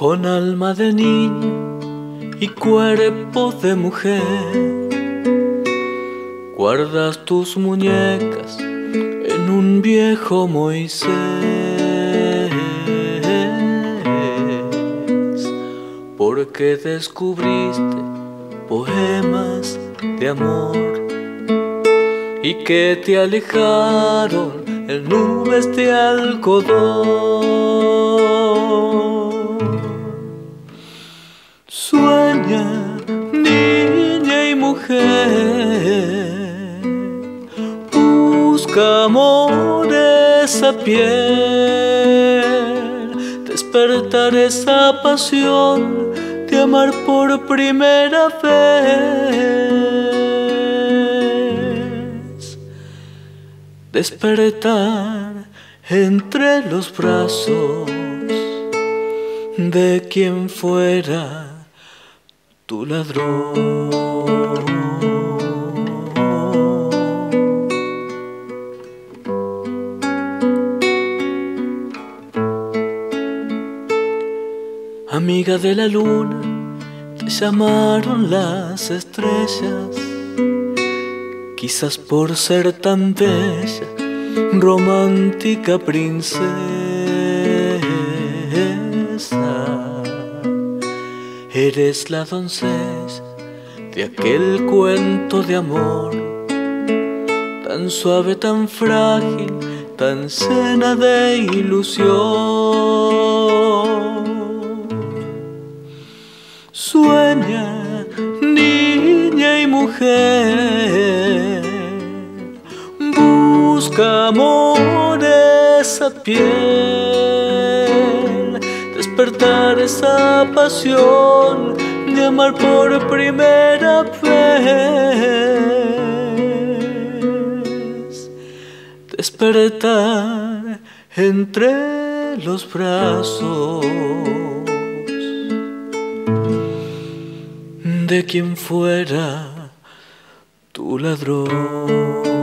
con alma de niño y cuerpo de mujer. Guardas tus muñecas en un viejo Moisés, porque descubriste poemas de amor y que te alejaron en nubes de algodón. Busca amor esa piel, despertar esa pasión de amar por primera vez. Despertar entre los brazos de quien fuera tu ladrón. Amiga de la luna, te llamaron las estrellas, quizás por ser tan bella, romántica princesa. Eres la doncella de aquel cuento de amor, tan suave, tan frágil, tan llena de ilusión. Sueña, niña y mujer, busca amor esa piel, despertar esa pasión de amar por primera vez, despertar entre los brazos de quien fuera tu ladrón.